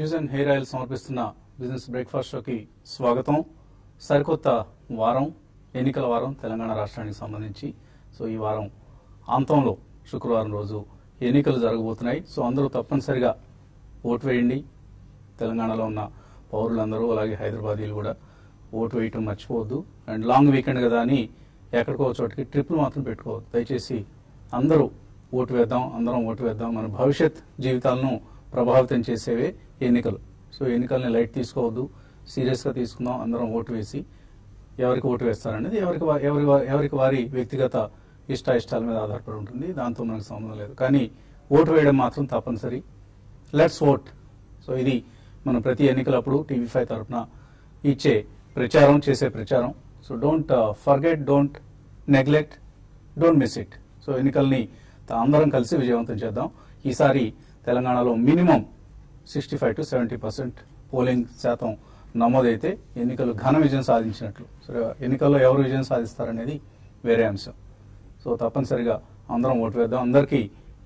Use and hair oil సమర్పిస్తున్న business breakfast షోకి స్వాగతం. సరికొత్త వారం ఎన్నికల వారం తెలంగాణ రాష్ట్రానికి సంబంధించి. సో ఈ వారం అంతంలో శుక్రవారం రోజు ఎన్నికలు జరగబోతున్నాయి. సో అందరూ తప్పనిసరిగా ఓటు వేయండి. తెలంగాణలో ఉన్న పౌరులందరూ అలాగే హైదరాబాదీలు కూడా ఓటు వేయటం మర్చిపోవద్దు. అండ్ లాంగ్ వీకెండ్ కదా అని ఎక్కడికో చోటికి ట్రిప్లు మాత్రం పెట్టుకోవద్దు. దయచేసి అందరూ ఓటు వేద్దాం అందరం ఓటు వేద్దాం. మన భవిష్యత్ జీవితాలను ప్రభావితం చేసేవే ఎన్నికలు. సో ఎన్నికల్ని లైట్ తీసుకోవద్దు. సీరియస్గా తీసుకుందాం అందరం ఓటు వేసి ఎవరికి ఓటు వేస్తారనేది ఎవరికి ఎవరి ఎవరికి వారి వ్యక్తిగత ఇష్ట ఇష్టాల మీద ఆధారపడి ఉంటుంది. దాంతో మనకు సంబంధం లేదు. కానీ ఓటు వేయడం మాత్రం తప్పనిసరి. Let's vote. సో ఇది మనం ప్రతి ఎన్నికలప్పుడు టీవీ ఫైవ్ తరఫున ఇచ్చే ప్రచారం చేసే ప్రచారం. So don't forget don't neglect don't miss it so ఎన్నికల్ని అందరం కలిసి విజయవంతం చేద్దాం. ఈసారి తెలంగాణలో minimum sixty five to seventy percent polling శాతం నమోదైతే ఎన్నికలు ఘన విజయం సాధించినట్లు. సో ఎన్నికల్లో ఎవరు విజయం సాధిస్తారనేది వేరే అంశం. సో తప్పనిసరిగా అందరం ఓటు వేద్దాం. అందరికీ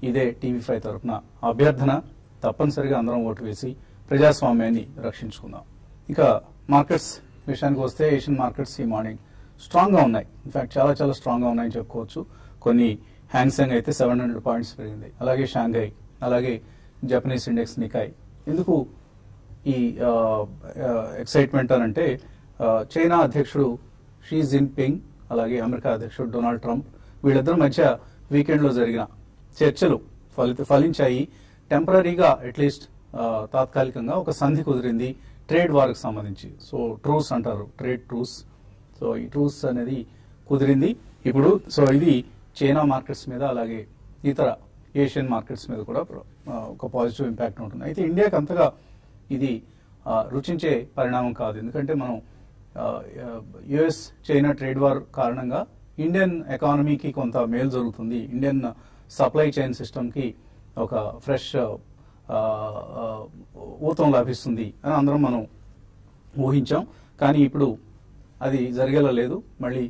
ఇదే టీవీ ఫైవ్ తరఫున అభ్యర్థన. తప్పనిసరిగా అందరం ఓటు వేసి ప్రజాస్వామ్యాన్ని రక్షించుకుందాం. ఇంకా మార్కెట్స్ విషయానికి వస్తే ఏషియన్ మార్కెట్స్ ఈ మార్నింగ్ స్ట్రాంగ్గా ఉన్నాయి. ఇన్ఫాక్ట్ చాలా చాలా స్ట్రాంగ్గా ఉన్నాయని చెప్పుకోవచ్చు. కొన్ని హ్యాంగ్సెంగ్ అయితే సెవెన్ హండ్రెడ్ పాయింట్స్ పెరిగింది. అలాగే షాంఘై అలాగే జపనీస్ ఇండెక్స్ నికాయ్ ఎందుకు ఈ ఎక్సైట్మెంట్ అని అంటే చైనా అధ్యక్షుడు షీ జిన్పింగ్ అలాగే అమెరికా అధ్యక్షుడు డొనాల్డ్ ట్రంప్ వీళ్ళిద్దరి మధ్య వీకెండ్లో జరిగిన చర్చలు ఫలిత ఫలించాయి. టెంపరీగా అట్లీస్ట్ తాత్కాలికంగా ఒక సంధి కుదిరింది ట్రేడ్ వార్కి సంబంధించి. సో ట్రూస్ అంటారు ట్రేడ్ ట్రూస్ సో ఈ ట్రూస్ అనేది కుదిరింది. ఇప్పుడు సో ఇది చైనా మార్కెట్స్ మీద అలాగే ఇతర ఏషియన్ మార్కెట్స్ మీద కూడా ఒక పాజిటివ్ ఇంపాక్ట్ ఉంటుంది అయితే ఇండియాకి అంతగా ఇది రుచించే పరిణామం కాదు. ఎందుకంటే మనం యుఎస్ చైనా ట్రేడ్ వార్ కారణంగా ఇండియన్ ఎకానమీకి కొంత మేలు జరుగుతుంది. ఇండియన్ సప్లై చైన్ సిస్టమ్కి ఒక ఫ్రెష్ ఊతం లభిస్తుంది అని అందరం మనం ఊహించాం. కానీ ఇప్పుడు అది జరిగేలా లేదు. మళ్ళీ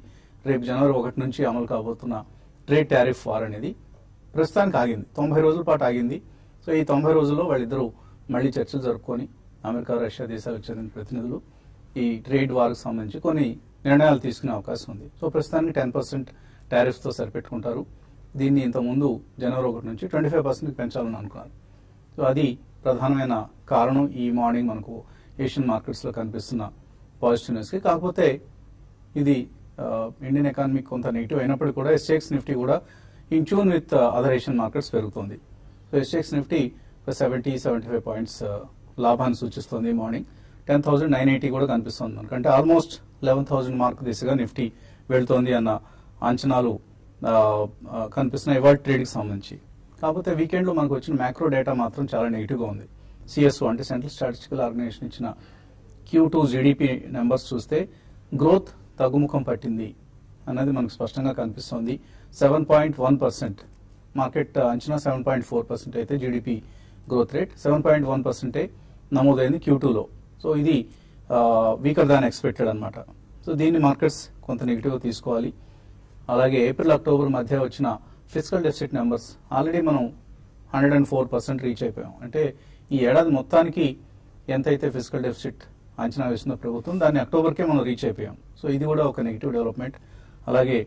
రేపు జనవరి ఒకటి నుంచి అమలు కాబోతున్న ట్రేడ్ టారిఫ్ వార్ అనేది ప్రస్తుతానికి ఆగింది. తొంభై రోజుల పాటు ఆగింది. సో ఈ తొంభై రోజుల్లో వాళ్ళిద్దరూ మళ్ళీ చర్చలు జరుపుకొని అమెరికా రష్యా దేశాలకు చెందిన ప్రతినిధులు ఈ ట్రేడ్ వార్కు సంబంధించి కొన్ని నిర్ణయాలు తీసుకునే అవకాశం ఉంది. సో ప్రస్తుతానికి టెన్ పర్సెంట్తో సరిపెట్టుకుంటారు. దీన్ని ఇంతకుముందు జనవరి ఒకటి నుంచి ట్వంటీ ఫైవ్ పర్సెంట్కి పెంచాలని అనుకున్నారు. సో అది ప్రధానమైన కారణం ఈ మార్నింగ్ మనకు ఏషియన్ మార్కెట్స్లో కనిపిస్తున్న పాజిటివ్ న్యూస్కి. కాకపోతే ఇది ఇండియన్ ఎకానమీ కొంత నెగిటివ్ అయినప్పటికీ కూడా ఎస్టేక్స్ నిఫ్టీ కూడా in tune with other Asian markets పెరుగుతుంది. So Sensex Nifty seventy seventy five points లాభాన్ని సూచిస్తుంది morning ten thousand nine eighty కూడా కనిపిస్తుంది మనకు. అంటే ఆల్మోస్ట్ లెవెన్ థౌసండ్ మార్క్ దిశగా నిఫ్టీ వెళ్తోంది అన్న అంచనాలు కనిపిస్తున్నాయి ఇవాళ ట్రేడ్కి సంబంధించి. కాకపోతే వీకెండ్లో మనకు వచ్చిన మ్యాక్రో డేటా మాత్రం చాలా నెగిటివ్గా ఉంది. సిఎస్ఓ అంటే సెంట్రల్ స్టాటిస్టికల్ ఆర్గనైజేషన్ ఇచ్చిన క్యూ టూ జీడిపి నెంబర్స్ చూస్తే గ్రోత్ తగ్గుముఖం పట్టింది అన్నది మనకు స్పష్టంగా కనిపిస్తోంది. Seven point one percent market అంచనా సెవెన్ పాయింట్ ఫోర్ పర్సెంట్ అయితే GDP growth rate seven point one పర్సెంటే నమోదైంది క్యూ టూలో సో ఇది వీకర్ దాన్ ఎక్స్పెక్టెడ్ అనమాట సో దీన్ని మార్కెట్స్ కొంత నెగిటివ్గా తీసుకోవాలి. అలాగే ఏప్రిల్ అక్టోబర్ మధ్య వచ్చిన ఫిజికల్ డెఫిసిట్ నెంబర్స్ ఆల్రెడీ మనం hundred and four percent reach అయిపోయాం. అంటే ఈ ఏడాది మొత్తానికి ఎంతైతే ఫిజికల్ డెఫిసిట్ అంచనా వేసిందో ప్రభుత్వం దాన్ని అక్టోబర్కే మనం రీచ్ అయిపోయాం. సో ఇది కూడా ఒక నెగిటివ్ డెవలప్మెంట్ అలాగే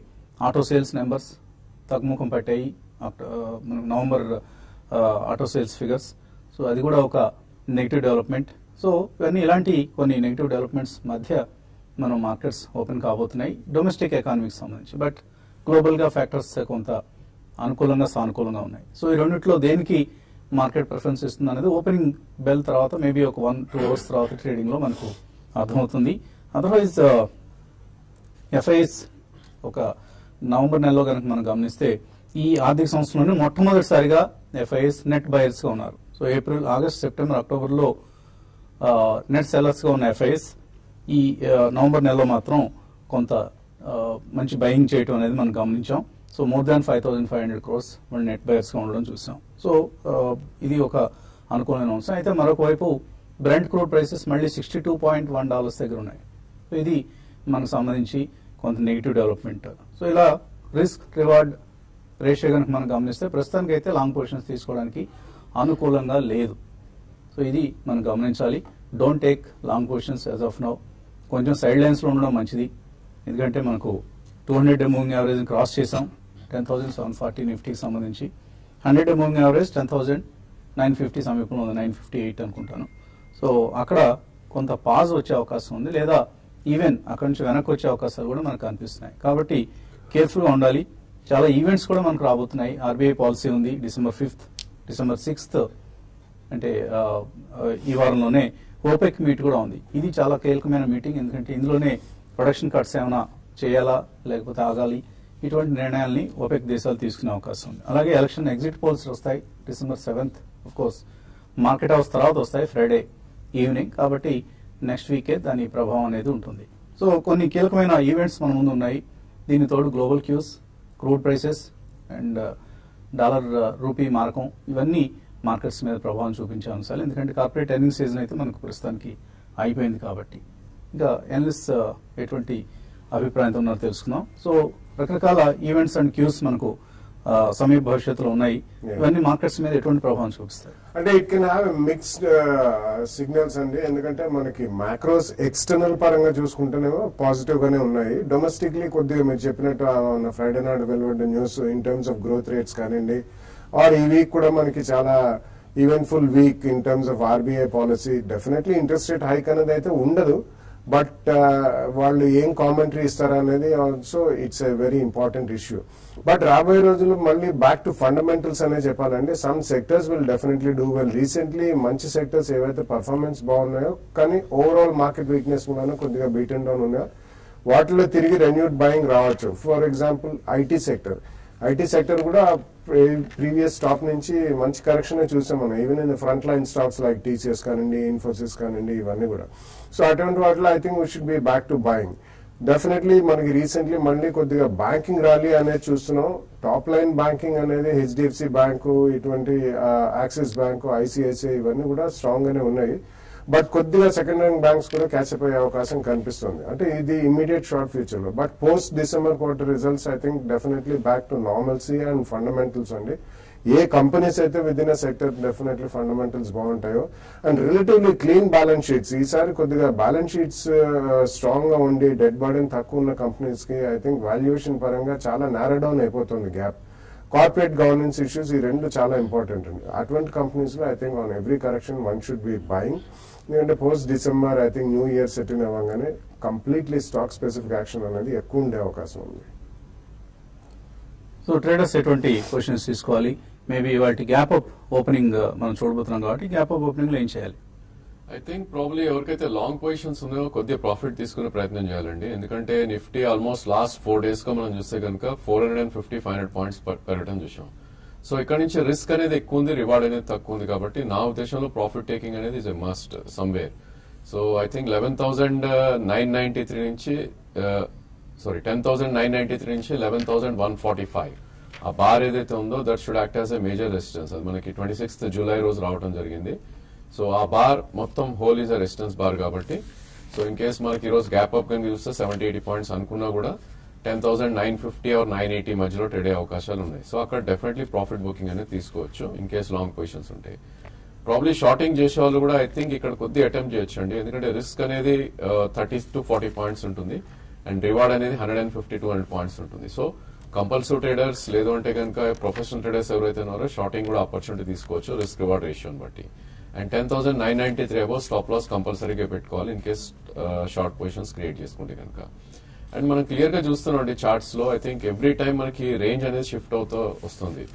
ఆటో సేల్స్ నెంబర్స్ తగ్గుముఖం పట్టాయి November auto sales figures. So అది కూడా ఒక నెగిటివ్ డెవలప్మెంట్. సో ఇవన్నీ ఇలాంటి కొన్ని నెగిటివ్ డెవలప్మెంట్స్ మధ్య మనం మార్కెట్స్ ఓపెన్ కాబోతున్నాయి డొమెస్టిక్ ఎకానమీకి సంబంధించి. బట్ గ్లోబల్గా ఫ్యాక్టర్స్ కొంత అనుకూలంగా సానుకూలంగా ఉన్నాయి. సో ఈ రెండింటిలో దేనికి మార్కెట్ ప్రిఫరెన్స్ ఇస్తుంది అనేది ఓపెనింగ్ బెల్ తర్వాత మేబీ ఒక వన్ టూ అవర్స్ తర్వాత ట్రేడింగ్లో మనకు అర్థమవుతుంది. అదర్వైజ్ ఎఫ్ఐఎస్ ఒక నవంబర్ నెలలో కనుక మనం గమనిస్తే ఈ ఆర్థిక సంవత్సరంలోనే మొట్టమొదటిసారిగా ఎఫ్ఐఎస్ నెట్ బయర్స్గా ఉన్నారు. సో ఏప్రిల్ ఆగస్ట్ సెప్టెంబర్ అక్టోబర్లో నెట్ సెల్లర్స్గా ఉన్న ఎఫ్ఐఎస్ ఈ నవంబర్ నెలలో మాత్రం కొంత మంచి బయింగ్ చేయటం అనేది మనం గమనించాం. So more than five thousand five hundred crores మన నెట్ బయర్స్గా ఉండడం చూసాం. సో ఇది ఒక అనుకూలమైన అంశం. అయితే మరొక వైపు బ్రెంట్ క్రూడ్ ప్రైసెస్ మళ్ళీ sixty two point one dollars దగ్గర ఉన్నాయి. సో ఇది మనకు సంబంధించి కొంత నెగిటివ్ డెవలప్మెంట్ సో ఇలా రిస్క్ రివార్డ్ రేషియో కనుక మనం గమనిస్తే ప్రస్తుతానికి అయితే లాంగ్ పొజిషన్స్ తీసుకోవడానికి అనుకూలంగా లేదు. సో ఇది మనం గమనించాలి. Don't take long positions as of now కొంచెం సైడ్ లైన్స్లో ఉండడం మంచిది. ఎందుకంటే మనకు two hundred day moving average cross చేసాం టెన్ థౌసండ్ సెవెన్ ఫార్టీ నిఫ్టీకి సంబంధించి. Hundred day moving average ten thousand nine fifty సమీపంలో ఉంది. నైన్ ఫిఫ్టీ ఎయిట్ అనుకుంటాను. సో అక్కడ కొంత పాజ్ వచ్చే అవకాశం ఉంది. లేదా ఈవెన్ అక్కడ నుంచి వెనక్కి వచ్చే అవకాశాలు కూడా మనకు కనిపిస్తున్నాయి. కాబట్టి కేర్ఫుల్గా ఉండాలి. చాలా ఈవెంట్స్ కూడా మనకు రాబోతున్నాయి. ఆర్బీఐ పాలసీ ఉంది. డిసెంబర్ ఫిఫ్త్ డిసెంబర్ సిక్స్త్ అంటే ఈ వారంలోనే ఓపెక్ మీట్ కూడా ఉంది. ఇది చాలా కీలకమైన మీటింగ్. ఎందుకంటే ఇందులోనే ప్రొడక్షన్ కట్స్ ఏమైనా చేయాలా లేకపోతే ఆగాలి? ఇటువంటి నిర్ణయాల్ని ఓపెక్ దేశాలు తీసుకునే అవకాశం ఉంది. అలాగే ఎలక్షన్ ఎగ్జిట్ పోల్స్ వస్తాయి. December seventh course market hours తర్వాత వస్తాయి. Friday evening. కాబట్టి నెక్స్ట్ వీకే దాని ప్రభావం అనేది ఉంటుంది. సో కొన్ని కీలకమైన ఈవెంట్స్ మన ముందు ఉన్నాయి. దీని తోడు global cues crude prices and dollar rupee మారకం ఇవన్నీ మార్కెట్స్ మీద ప్రభావం చూపించే అంశాలు. ఎందుకంటే కార్పొరేట్ ఎర్నింగ్ సీజన్ అయితే మనకు ప్రస్తుతానికి అయిపోయింది కాబట్టి. ఇంకా ఎనలిస్ట్ ఎటువంటి అభిప్రాయంతో ఉన్నారో తెలుసుకుందాం. సో రకరకాల ఈవెంట్స్ అండ్ క్యూస్ మనకు సమీప భవిష్యత్తులో ఉన్నాయి. ఇవన్నీ మార్కెట్స్ మీద ఎటువంటి ప్రభావం చూపిస్తాయి? అంటే it can have mixed signals అండి. ఎందుకంటే మనకి మ్యాక్రోస్ ఎక్స్టర్నల్ పరంగా చూసుకుంటేనేమో పాజిటివ్ గానే ఉన్నాయి. డొమెస్టిక్లీ కొద్దిగా మీరు చెప్పినట్టు Friday not వెల్వర్డ్ news in terms of growth rates కానివ్వండి ఆర్ ఈ వీక్ కూడా మనకి చాలా eventful week in terms of RBI policy definitely interest rate hike అనేది అయితే ఉండదు. బట్ uh, వాళ్ళు ఏం commentary ఇస్తారనేది also it's a very important issue but రాబోయే రోజుల్లో మళ్ళీ బ్యాక్ టు ఫండమెంటల్స్ అనే చెప్పాలంటే some sectors will definitely do well recently మంచి సెక్టర్స్ ఏవైతే పర్ఫార్మెన్స్ బాగున్నాయో కానీ ఓవరాల్ మార్కెట్ వీక్నెస్ కూడా కొద్దిగా బీటెన్ డౌన్ ఉన్నాయో వాటిలో తిరిగి రెన్యూడ్ బయింగ్ రావచ్చు. For example IT sector IT sector కూడా ప్రీవియస్ స్టాక్ నుంచి మంచి కరెక్షన్ చూసాం మనం. Even in front line stocks like TCS కానివ్వండి ఇన్ఫోసిస్ కానివ్వండి ఇవన్నీ కూడా. సో అటువంటి వాటిలో I think we should be back to buying definitely మనకి రీసెంట్లీ మళ్ళీ కొద్దిగా బ్యాంకింగ్ ర్యాలీ అనేది చూస్తున్నాం. టాప్ లైన్ బ్యాంకింగ్ అనేది హెచ్డిఎఫ్సి బ్యాంకు ఇటువంటి యాక్సిస్ బ్యాంకు ఐసిఐసిఐ ఇవన్నీ కూడా స్ట్రాంగ్ గానే ఉన్నాయి. బట్ కొద్దిగా సెకండ్ హ్యాండ్ బ్యాంక్స్ కూడా క్యాచప్ అయ్యే అవకాశం కనిపిస్తుంది. అంటే ఇది ఇమీడియట్ షార్ట్ ఫ్యూచర్లో. But post December quarter results I think definitely back to normalcy and fundamentals అండి. ఏ కంపెనీస్ అయితే with in sector definitely fundamentals బాగుంటాయో. And relatively clean balance sheets ఈసారి కొద్దిగా బ్యాలెన్స్ షీట్స్ స్ట్రాంగ్గా ఉండి డెడ్ బాడీని తక్కువ ఉన్న కంపెనీస్కి ఐ థింక్ వాల్యుయేషన్ పరంగా చాలా నేరో డౌన్ అయిపోతుంది గ్యాప్ కార్పొరేట్ గవర్నెన్స్ ఇష్యూస్ ఈ రెండు చాలా ఇంపార్టెంట్ అండి. అటువంటి కంపెనీస్లో I think on every correction one should be buying ఎందుకంటే post December I think new year settle అవ్వగానే కంప్లీట్లీ స్టాక్ స్పెసిఫిక్ యాక్షన్ అనేది ఎక్కువ ఉండే అవకాశం ఉంది. సో ట్రేడర్స్ ఎటువంటి క్వశ్చన్స్ తీసుకోవాలి. మేబీ వాటి గ్యాప్ అప్ ఓపెనింగ్ మనం చూడబోతున్నాం కాబట్టి గ్యాప్ అప్ ఓపెనింగ్లో ఏం చేయాలి? ఐ థింక్ ప్రాబ్లీ ఎవరికైతే లాంగ్ పొజిషన్స్ ఉన్నాయో కొద్దిగా ప్రాఫిట్ తీసుకునే ప్రయత్నం చేయాలండి. ఎందుకంటే నిఫ్టీ ఆల్మోస్ట్ లాస్ట్ ఫోర్ డేస్గా మనం చూస్తే కనుక four hundred and fifty five hundred points పెరగడం చూసాం సో ఇక్కడ నుంచి రిస్క్ అనేది ఎక్కువ ఉంది రివార్డ్ అనేది తక్కువ ఉంది కాబట్టి నా ఉద్దేశంలో ప్రాఫిట్ టేకింగ్ అనేది is a must somewhere so I think eleven thousand nine ninety three నుంచి sorry ten thousand nine ninety three నుంచి eleven thousand one forty five ఆ బార్ ఏదైతే ఉందో that should act as a major resistance అది మనకి twenty sixth July రోజు రావడం జరిగింది. సో ఆ బార్ మొత్తం whole is a resistance bar కాబట్టి సో ఇన్ కేస్ మనకి ఈ రోజు గ్యాప్ అప్ కనుక చూస్తే సెవెంటీ ఎయిటీ పాయింట్స్ అనుకున్నా కూడా ten thousand nine fifty or nine eighty మధ్యలో ట్రేడ్ అయ్యే అవకాశాలు ఉన్నాయి. సో అక్కడ డెఫినెట్లీ ప్రాఫిట్ బుకింగ్ అనేది తీసుకోవచ్చు ఇన్ కేస్ లాంగ్ పొజిషన్స్ ఉంటాయి. ప్రాబ్లీ షార్టింగ్ చేసే వాళ్ళు కూడా ఐ థింక్ ఇక్కడ కొద్ది అటెంప్ట్ చేయొచ్చు అండి. ఎందుకంటే రిస్క్ అనేది థర్టీ టు ఫార్టీ పాయింట్స్ ఉంటుంది అండ్ రివార్డ్ అనేది hundred and fifty two hundred points ఉంటుంది. సో కంపల్సరీ ట్రేడర్స్ లేదు అంటే కనుక ప్రొఫెషనల్ ట్రేడర్స్ ఎవరైతే ఉన్నారో షార్టింగ్ కూడా ఆపర్చునిటీ తీసుకోవచ్చు రిస్క్ రివార్డ్ రేషియోని బట్టి. And ten thousand nine ninety three above stop loss కంపల్సరీగా పెట్టుకోవాలి in case short positions create చేసుకుంటే కనుక. అండ్ మనం క్లియర్గా చూస్తున్నాం చార్ట్స్లో ఐ థింక్ ఎవ్రీ టైం మనకి రేంజ్ అనేది షిఫ్ట్ అవుతూ వస్తుంది.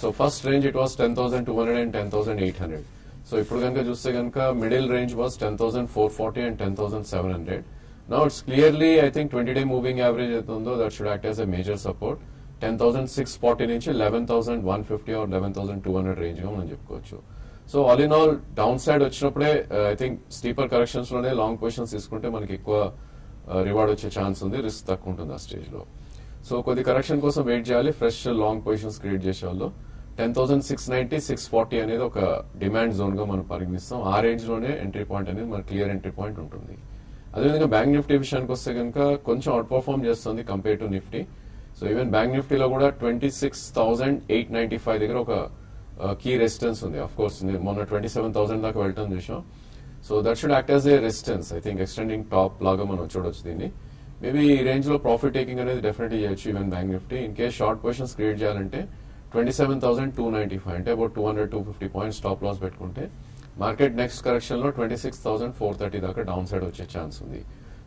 So first range it was ten thousand two hundred and ten thousand eight hundred so ఇప్పుడు కనుక చూస్తే కనుక middle range was ten thousand four forty and ten thousand seven hundred now it's clearly I think twenty day moving average అయితే ఉందో that should act as a major support ten thousand six forty నుంచి eleven thousand one fifty or eleven thousand two hundred రేంజ్గా మనం చెప్పుకోవచ్చు. So all in all down side వచ్చినప్పుడే I think steeper కరెక్షన్స్లోనే long positions తీసుకుంటే మనకి ఎక్కువ uh, reward వచ్చే ఛాన్స్ ఉంది రిస్క్ తక్కువ ఉంటుంది ఆ స్టేజ్లో. సో కొద్ది కరెక్షన్ కోసం వెయిట్ చేయాలి ఫ్రెష్ లాంగ్ పొజిషన్స్ క్రియేట్ చేసే వాళ్ళు. Ten thousand six ninety six forty అనేది ఒక డిమాండ్ జోన్గా మనం పరిగణిస్తాం. ఆ రేంజ్లోనే ఎంట్రీ పాయింట్ అనేది మన క్లియర్ ఎంట్రీ పాయింట్ ఉంటుంది. అదేవిధంగా బ్యాంక్ నిఫ్టీ విషయానికి వస్తే కనుక కొంచెం అవుట్ పర్ఫార్మ్ చేస్తుంది compare to Nifty so even bank నిఫ్టీలో కూడా twenty six thousand eight ninety five దగ్గర ఒక కీ రెసిస్టెన్స్ ఉంది. అఫ్ కోర్స్ మొన్న ట్వంటీ సెవెన్ థౌసండ్ దాకా వెళ్ళటం చూసాం so that should act as a resistance I think extending top లాగా మనం చూడొచ్చు దీన్ని. మేబీ ఈ రేంజ్లో ప్రాఫిట్ టేకింగ్ అనేది డెఫినెట్లీ చేయొచ్చు even bank Nifty in case short positions create చేయాలంటే twenty seven thousand two ninety five అంటే about two hundred two fifty points top loss పెట్టుకుంటే market next కరెక్షన్లో twenty six thousand four thirty దాకా down side వచ్చే chance ఉంది.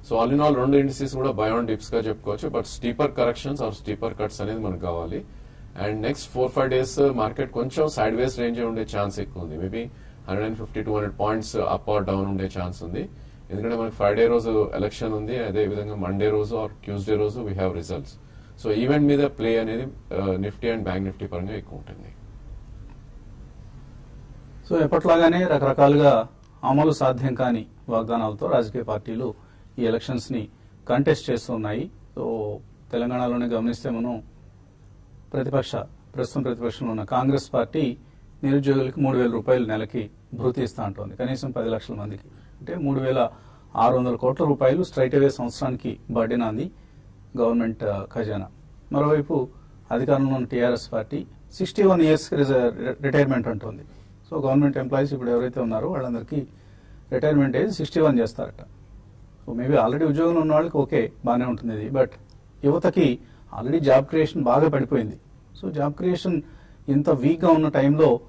So all in all రెండు indices కూడా buy on డిప్స్గా చెప్పుకోవచ్చు but steeper corrections or steeper cuts అనేది మనకు కావాలి. And next four five days market కొంచెం సైడ్ వేస్ రేంజ్ ఉండే ఛాన్స్ ఎక్కువ ఉంది. Maybe hundred and fifty two hundred points up or down ఉండే ఛాన్స్ ఉంది. ఎందుకంటే మనకి ఫ్రైడే రోజు ఎలక్షన్ ఉంది. అదే విధంగా మండే రోజు ఆర్ ట్యూస్డే రోజు we have results so event మీద ప్లే అనేది నిఫ్టీ అండ్ బ్యాంక్ నిఫ్టీ పరంగా ఎక్కువ ఉంటుంది. సో ఎప్పట్లాగానే రకరకాలుగా అమలు సాధ్యం కాని వాగ్దానాలతో రాజకీయ పార్టీలు ఈ ఎలక్షన్స్ని కంటెస్ట్ చేస్తున్నాయి. సో తెలంగాణలోనే గమనిస్తే మనం ప్రతిపక్ష ప్రస్తుతం ప్రతిపక్షంలో ఉన్న కాంగ్రెస్ పార్టీ నిరుద్యోగులకు మూడు వేల రూపాయలు నెలకి భృతి ఇస్తా అంటోంది. కనీసం పది లక్షల మందికి. అంటే మూడు వేల ఆరు వందల కోట్ల రూపాయలు స్ట్రైట్ అవే సంవత్సరానికి బర్డెన్ అంది గవర్నమెంట్ ఖజానా. మరోవైపు అధికారంలో ఉన్న TRS party sixty one years retirement ఉంటుంది సో గవర్నమెంట్ ఎంప్లాయీస్ ఇప్పుడు ఎవరైతే ఉన్నారో వాళ్ళందరికీ రిటైర్మెంట్ ఏజ్ సిక్స్టీ వన్ చేస్తారట. సో మేబీ ఆల్రెడీ ఉద్యోగంలో ఉన్న వాళ్ళకి ఓకే బాగానే ఉంటుంది ఇది. బట్ యువతకి ఆల్రెడీ జాబ్ క్రియేషన్ బాగా పడిపోయింది. సో జాబ్ క్రియేషన్ ఇంత వీక్గా ఉన్న టైంలో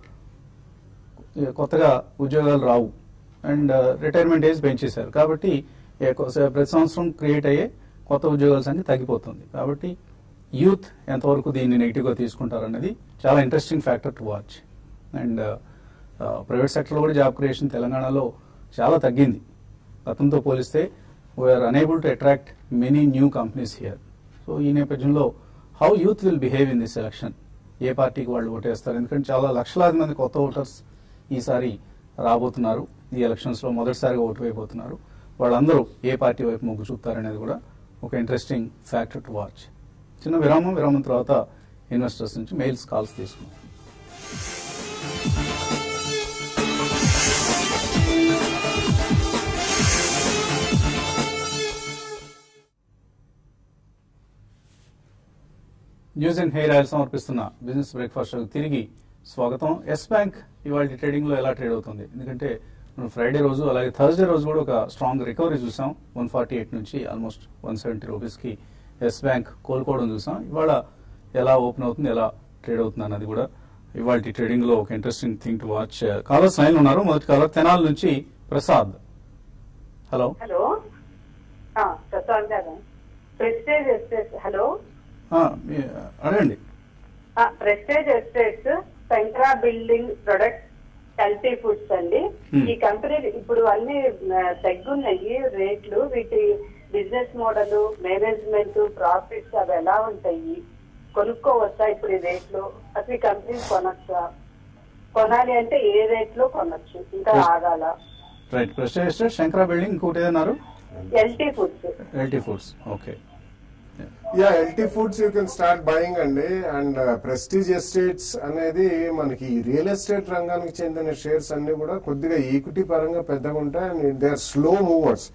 కొత్తగా ఉద్యోగాలు రావు. అండ్ రిటైర్మెంట్ ఏజ్ పెంచేశారు. కాబట్టి కొ- ప్రతి సంవత్సరం క్రియేట్ అయ్యే కొత్త ఉద్యోగాల సంఖ్య తగ్గిపోతుంది. కాబట్టి యూత్ ఎంతవరకు దీన్ని నెగిటివ్గా తీసుకుంటారనేది చాలా interesting factor to watch and private సెక్టర్లో కూడా జాబ్ క్రియేషన్ తెలంగాణలో చాలా తగ్గింది. గతంతో పోలిస్తే we are unable to attract many new companies here so ఈ నేపథ్యంలో how youth will behave in this election ఏ పార్టీకి వాళ్ళు ఓటేస్తారు? ఎందుకంటే చాలా లక్షలాది మంది కొత్త ఓటర్స్ ఈసారి రాబోతున్నారు. ఈ ఎలక్షన్స్లో మొదటిసారిగా ఓటు వేయబోతున్నారు. వాళ్ళందరూ ఏ పార్టీ వైపు మొగ్గు చూపుతారనేది కూడా ఒక ఇంట్రెస్టింగ్ ఫ్యాక్టర్ టు వాచ్ చిన్న విరామం విరామం తర్వాత ఇన్వెస్టర్స్ నుంచి మెయిల్స్ కాల్స్ తీసుకున్నాం న్యూస్ అండ్ హెయిర్ ఆయిల్ సమర్పిస్తున్న బిజినెస్ బ్రేక్ఫాస్ట్ షోకి తిరిగి స్వాగతం. ఎస్ బ్యాంక్ ఇవాళ ట్రేడింగ్లో ఎలా ట్రేడ్ అవుతుంది? ఎందుకంటే మనం ఫ్రైడే రోజు అలాగే థర్స్డే రోజు కూడా ఒక స్ట్రాంగ్ రికవరీ చూసాం. వన్ ఫార్టీ ఎయిట్ నుంచి ఆల్మోస్ట్ వన్ సెవెంటీ రూపీస్కి ఎస్ బ్యాంక్ కోలుకోవడం చూసాం. ఇవాళ ఎలా ఓపెన్ అవుతుంది ఎలా ట్రేడ్ అవుతుంది అన్నది కూడా ఇవాళ ట్రేడింగ్లో ఒక interesting thing to watch. Callers line ఉన్నారు. మొదటి కాలర్ తెనాల నుంచి Prasad. Hello. Hello. Prasad garu hello. అడగండి. Prestige Estates Shankara Building Products కల్టీ Foods అండి. ఈ కంపెనీ ఇప్పుడు అన్ని తగ్గున్నాయి. రేట్లు వీటి బిజినెస్ మోడల్ మేనేజ్మెంట్ ప్రాఫిట్స్ అవి ఎలా ఉంటాయి? కొనుక్కోవచ్చా ఇప్పుడు ఈ రేట్లు? అసలు ఈ కంపెనీ కొనొచ్చా? కొనాలి అంటే ఏ రేట్లో కొనొచ్చు? ఇంకా. ఆగాల? Right Prestige Estate Shankara Building ఇంకోటి ఏదన్నారు? LT Foods. LT Foods okay. Yeah LT Foods you can start buying అండి. అండ్ ప్రెస్టీజ్ ఎస్టేట్స్ అనేది మనకి రియల్ ఎస్టేట్ రంగానికి చెందిన షేర్స్ అన్ని కూడా కొద్దిగా ఈక్విటీ పరంగా పెద్దగా ఉంటాయి. And they are slow movers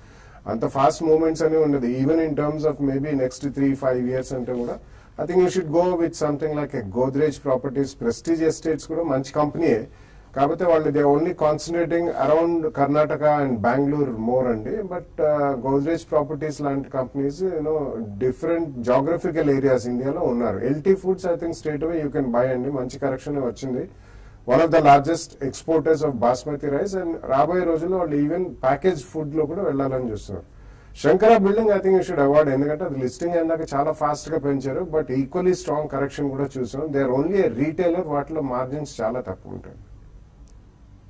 అంత ఫాస్ట్ మూమెంట్స్ అనేవి ఉండదు. Even in terms of maybe next three five years అంటే కూడా I think you should go with something like a Godrej Properties Prestige Estates కూడా మంచి కంపెనీయే కాకపోతే వాళ్ళు they only concentrating around Karnataka and Bengaluru more అండి. బట్ గోద్రేజ్ ప్రాపర్టీస్ లాంటి companies you know different geographical areas ఇండియాలో ఉన్నారు. LT Foods I think straight away you can buy అండి. మంచి కరెక్షన్ వచ్చింది. One of the largest exporters of basmati rice and రాబోయే రోజుల్లో వాళ్ళు ఈవెన్ ప్యాకేజ్ ఫుడ్లో కూడా వెళ్ళాలని చూస్తున్నారు. Shankara Building I think you should award ఎందుకంటే అది లిస్టింగ్ అయినాక చాలా ఫాస్ట్గా పెంచారు. బట్ ఈక్వలీ స్ట్రాంగ్ కరెక్షన్ కూడా చూసాం. దే ఆర్ ఓన్లీ రీటైలర్ వాటిలో మార్జిన్స్ చాలా తక్కువ ఉంటాయి.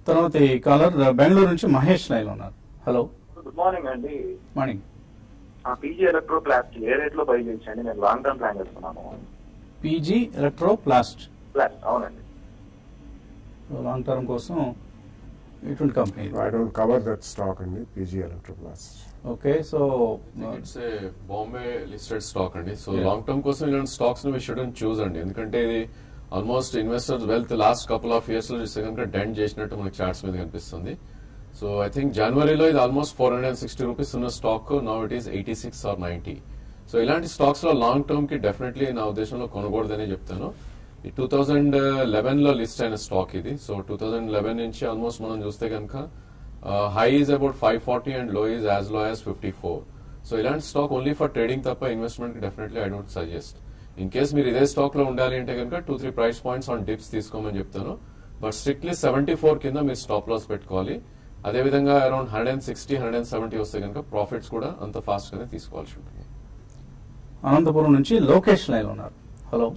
తర్వాత ఈ కాలర్ బెంగళూరు నుంచి మహేష్ లైన్ ఉన్నారు. హలో. గుడ్ మార్నింగ్ అండి. మార్నింగ్ ఆ పీజీ ఎలక్ట్రో ప్లాస్ట్ ఏ రేట్లో బై చేయండి నేను లాంగ్ టర్మ్ ప్లాన్ చేస్తున్నాను. పీజీ ఎలక్ట్రో ప్లాస్ట్ ప్లాస్ట్ అవునండి లాంగ్ టర్మ్ కోసం ఇటువంటి company I don't cover that stock అండి PG Electroplast. Okay so it's a Bombay listed stock అండి. సో. లాంగ్ టర్మ్ కోసం ఇలాంటి స్టాక్స్ని షుడెంట్ చూస్ అండి. ఎందుకంటే ఇది almost investors wealth last couple of ఇయర్స్లో చూస్తే కనుక డెంట్ చేసినట్టు మనకి చార్ట్స్ మీద కనిపిస్తుంది. సో ఐ థింక్ జనవరిలో ఇది almost four hundred and sixty rupees ఉన్న stock now it is eighty six or ninety so ఇలాంటి స్టాక్స్లో లాంగ్ టర్మ్కి డెఫినెట్లీ నా ఉద్దేశంలో కొనకూడదని చెప్తాను. ఈ టూ థౌజండ్ లెవెన్లో లిస్ట్ అయిన స్టాక్ ఇది. సో టూ థౌజండ్ లెవెన్ నుంచి ఆల్మోస్ట్ మనం చూస్తే కనుక high is about five forty and low is as low as fifty four so ఇలాంటి స్టాక్ ఓన్లీ ఫర్ ట్రేడింగ్ తప్ప ఇన్వెస్ట్మెంట్కి definitely I don't suggest in case మీరు ఇదే స్టాక్లో ఉండాలి అంటే కనుక two three price points on dips తీసుకోమని చెప్తాను. బట్ స్ట్రిక్ట్లీ సెవెంటీ ఫోర్ కింద మీరు స్టాప్ లాస్ పెట్టుకోవాలి. అదేవిధంగా around hundred and sixty hundred and seventy వస్తే కనుక ప్రాఫిట్స్ కూడా అంత ఫాస్ట్ గానే తీసుకోవాల్సి ఉంటుంది. అనంతపురం నుంచి లోకేష్ లైన్ ఉన్నారు. Hello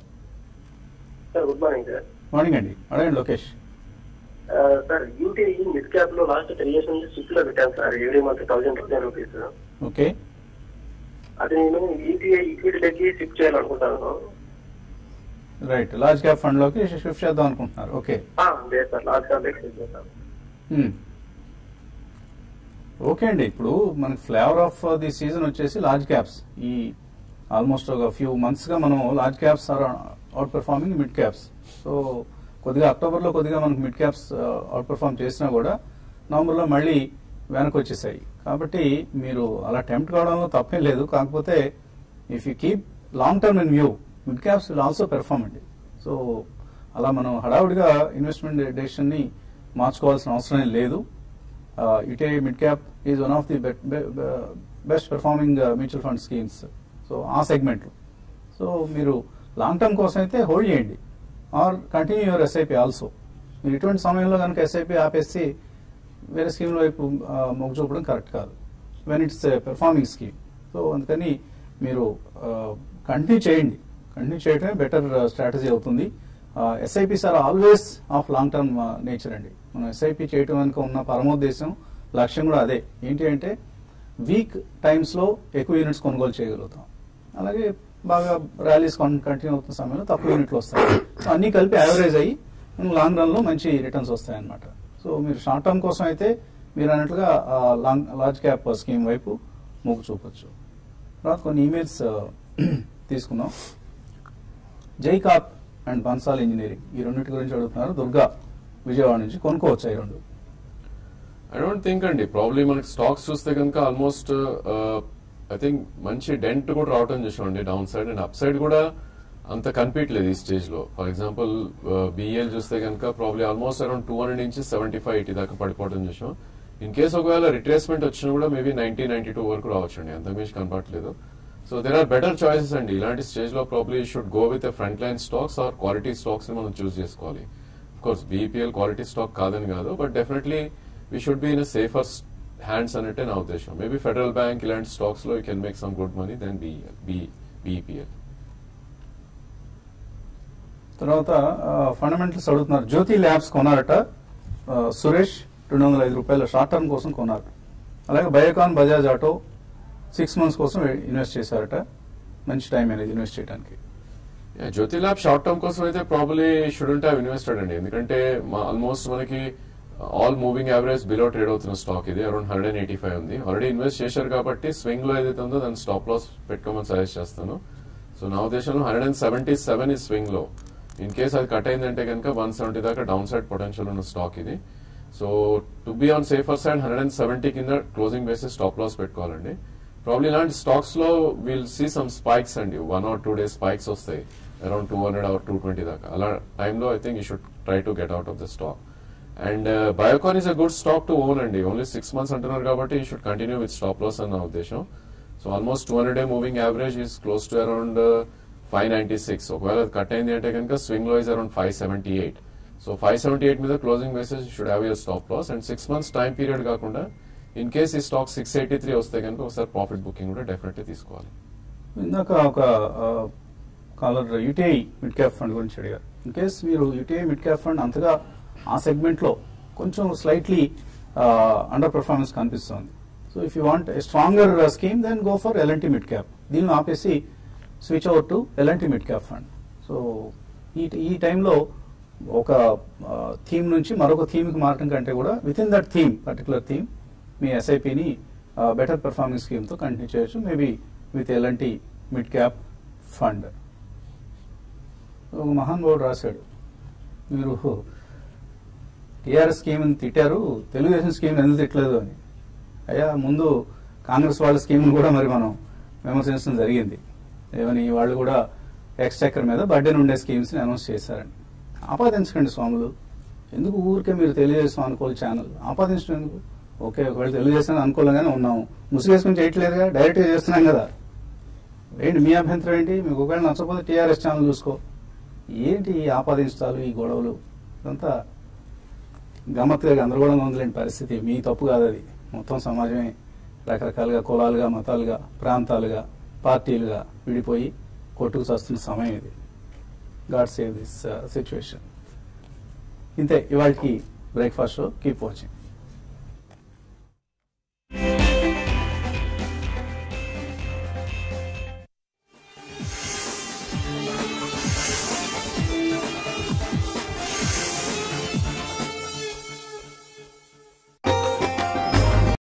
sir good morning sir morning అండి. అడగండి లోకేష్. సార్ యూటీఐ మిడ్ క్యాప్లో లాస్ట్ టెన్ ఇయర్స్ నుంచి సిక్స్లో పెట్టాను sir every month thousand thousand rupees okay అది నేను ఈటీఐ ఈక్విటీలోకి షిఫ్ట్ చేయాలనుకుంటాను. రైట్ లార్జ్ క్యాప్ ఫండ్లోకి షిఫ్ట్ చేద్దాం అనుకుంటున్నారు. ఓకే లేదు సార్. లాస్ట్ క్యాప్ షిఫ్ట్ చేస్తాను. ఓకే అండి. ఇప్పుడు మనకి ఫ్లేవర్ ఆఫ్ ది సీజన్ వచ్చేసి లార్జ్ క్యాప్స్ ఈ ఆల్మోస్ట్ ఒక ఫ్యూ మంత్స్గా మనం large caps are outperforming mid caps so కొద్దిగా అక్టోబర్లో కొద్దిగా మనకి మిడ్ క్యాప్స్ అవుట్ పెర్ఫార్మ్ చేసినా కూడా నవంబర్లో మళ్ళీ వెనక్కి వచ్చేసాయి. కాబట్టి మీరు అలా టెంప్ట్ కావడంలో తప్పేం లేదు. కాకపోతే if you keep long term in view mid caps will also perform అండి. సో అలా మనం హడావుడిగా ఇన్వెస్ట్మెంట్ డెసిషన్ని మార్చుకోవాల్సిన అవసరం లేదు. ఇటే mid cap is one of the best performing mutual fund schemes so ఆ సెగ్మెంట్ సో మీరు లాంగ్ టర్మ్ కోసం అయితే హోల్డ్ చేయండి. Or continue your SIP also మీరు ఇటువంటి సమయంలో కనుక ఎస్ఐపి ఆపేసి వేరే స్కీమ్ల వైపు మొగ్గు చూపడం కరెక్ట్ కాదు. When it's performing scheme so అందుకని మీరు కంటిన్యూ చేయండి. కంటిన్యూ చేయడమే బెటర్ స్ట్రాటజీ అవుతుంది. SIPs are always of long term nature అండి. మనం ఎస్ఐపి చేయటం వెనుక ఉన్న పరమోద్దేశం లక్ష్యం కూడా అదే. ఏంటి అంటే వీక్ టైమ్స్లో ఎక్కువ యూనిట్స్ కొనుగోలు చేయగలుగుతాం. అలాగే బాగా ర్యాలీస్ కంటిన్యూ అవుతున్న సమయంలో తక్కువ యూనిట్లు వస్తాయి. సో కలిపి యావరేజ్ అయ్యి లాంగ్ రన్లో మంచి రిటర్న్స్ వస్తాయన్నమాట. సో మీరు షార్ట్ టర్మ్ కోసం అయితే మీరు అన్నట్లుగా లాంగ్ లార్జ్ క్యాప్ స్కీమ్ వైపు మొగ్గు చూపొచ్చు. తర్వాత కొన్ని ఈమెయిల్స్ జై జైకాప్ అండ్ బన్సాల్ ఇంజనీరింగ్ ఈ రెండింటి గురించి అడుగుతున్నారు. దుర్గా విజయవాడ నుంచి కొనుక్కోవచ్చు ఈ రెండు? ఐ డోంట్ థింక్ అండి. ప్రాబ్లీ మనకి స్టాక్స్ చూస్తే కనుక ఆల్మోస్ట్ ఐ థింక్ మంచి డెంట్ కూడా రావటం చూసామండి downside and upside కూడా అంత కనిపించలేదు ఈ స్టేజ్లో ఫర్ ఎగ్జాంపుల్ బిఎల్ చూస్తే కనుక probably almost around two hundred inches seventy five eighty దాకా పడిపోవడం చూసాం. ఇన్ కేసు ఒకవేళ రిట్రేస్మెంట్ వచ్చినా కూడా మేబీ నైన్టీ నైన్టీ టూ వరకు రావచ్చండి. అంతకు మించి కనపడలేదు so there are better choices అండి. ఇలాంటి స్టేజ్లో probably should go with front line stocks or quality స్టాక్స్ని మనం చూస్ చేసుకోవాలి. కోర్స్ బీపీఎల్ క్వాలిటీ స్టాక్ కాదని కాదు but definitely we should be in safer hands అన్నట్టే నా ఉద్దేశం. మేబీ ఫెడరల్ బ్యాంక్ ఇలాంటి స్టాక్స్లో you can make some good money then BPL తర్వాత ఫండమెంటల్స్ అడుగుతున్నారు. జ్యోతి ల్యాబ్స్ కొన్నారట. సురేష్ రెండు వందల ఐదు రూపాయల షార్ట్ టర్మ్ కోసం కొన్నారు. అలాగే Biocon Bajaj auto six months కోసం ఇన్వెస్ట్ చేశారట. మంచి టైం అనేది ఇన్వెస్ట్ చేయడానికి జ్యోతి ల్యాబ్ షార్ట్ టర్మ్ కోసం అయితే ప్రాబ్లీ షుడెంట్ హ్యావ్ ఇన్వెస్టెడ్ అండి. ఎందుకంటే ఆల్మోస్ట్ మనకి all moving average below trade అవుతున్న స్టాక్ ఇది. Around hundred and eighty five ఉంది. ఆల్రెడీ ఇన్వెస్ట్ చేశారు కాబట్టి స్వింగ్లో ఏదైతే ఉందో దాన్ని స్టాప్ లాస్ పెట్టుకోమని సజెస్ట్ చేస్తాను. సో నా ఉద్దేశంలో హండ్రెడ్ అండ్ సెవెంటీ సెవెన్ ఈ స్వింగ్లో ఇన్ కేస్ అది కట్ అయిందంటే కనుక వన్ సెవెంటీ దాకా డౌన్ సైడ్ పొటెన్షియల్ ఉన్న స్టాక్ ఇది. So to be on safer side hundred and seventy కింద క్లోజింగ్ బేసిస్ స్టాప్ లాస్ పెట్టుకోవాలండి. ప్రాబ్లీ ఇలాంటి స్టాక్స్లో విల్ సీ సమ్ స్పైక్స్ అండి. One or two days spikes వస్తాయి. Around two hundred or two twenty దాకా. అలా టైంలో I think you should try to get out of the stock and Biocon is a good stock to own అండి. Only six months అంటున్నారు కాబట్టి you should continue with stop loss అన్న ఉద్దేశం. So almost two hundred day moving average is close to around five ninety six. ఒకవేళ cut అయింది అంటే కనుక స్వింగ్లో is around five seventy eight so five seventy eight మీద closing basis should have your stop loss and six months time period కాకుండా in case ఈ stock six eighty three వస్తే కనుక ఒకసారి ప్రాఫిట్ బుకింగ్ కూడా డెఫినెట్లీ తీసుకోవాలి. ఇందాక ఒక caller UTI mid cap fund గురించి అడిగారు. ఇన్ కేస్ మీరు యూటీఐ మిడ్ క్యాప్ ఫండ్ అంతగా ఆ సెగ్మెంట్లో కొంచెం స్లైట్లీ అండర్ పర్ఫార్మెన్స్ కనిపిస్తుంది. So if you want stronger scheme then go for LNT mid cap దీన్ని ఆపేసి switch over to LNT mid cap fund so ఈ ఈ టైంలో ఒక థీమ్ నుంచి మరొక థీమ్కి మారటం కంటే కూడా with in that theme particular theme మీ ఎస్ఐపిని బెటర్ పెర్ఫార్మింగ్ స్కీమ్తో కంటిన్యూ చేయొచ్చు maybe with LNT mid cap fund ఒక మహానుభావుడు రాశాడు. మీరు టీఆర్ఎస్ స్కీమ్ తిట్టారు తెలుగుదేశం స్కీమ్ ఎందుకు తిట్టలేదు అని. అయ్యా ముందు కాంగ్రెస్ వాళ్ళ స్కీమ్ని కూడా మరి మనం విమర్శించడం జరిగింది. ఏమని వాళ్ళు కూడా ఎక్స్చెక్కర్ మీద బర్త్డే ఉండే స్కీమ్స్ని అనౌన్స్ చేశారండి. ఆపాదించకండి స్వాములు. ఎందుకు ఊరికే మీరు తెలియజేస్తాం అనుకోవాలి ఛానల్? ఆపాదించడం ఎందుకు? ఓకే ఒకవేళ తెలియజేస్తాను అనుకూలంగానే ఉన్నాము ముసుగేసుకుని చేయట్లేదుగా డైరెక్ట్గా చేస్తున్నాం కదా? ఏంటి మీ అభ్యంతరం ఏంటి? మీకు ఒకవేళ నచ్చకపోతే టీఆర్ఎస్ ఛానల్ చూసుకో. ఏంటి ఈ ఆపాదించాలు ఈ గొడవలు? ఇదంతా గమ్మత్తుగా గందరగోళంగా ఉందిలేని పరిస్థితి. మీ తప్పు కాదు అది. మొత్తం సమాజమే రకరకాలుగా కులాలుగా మతాలుగా ప్రాంతాలుగా పార్టీలుగా విడిపోయి కొట్టుకు చస్తున్న సమయం ఇది. God save this uh, situation ఇంతే ఇవాళకి బ్రేక్ఫాస్ట్ కీప్ వాచింగ్.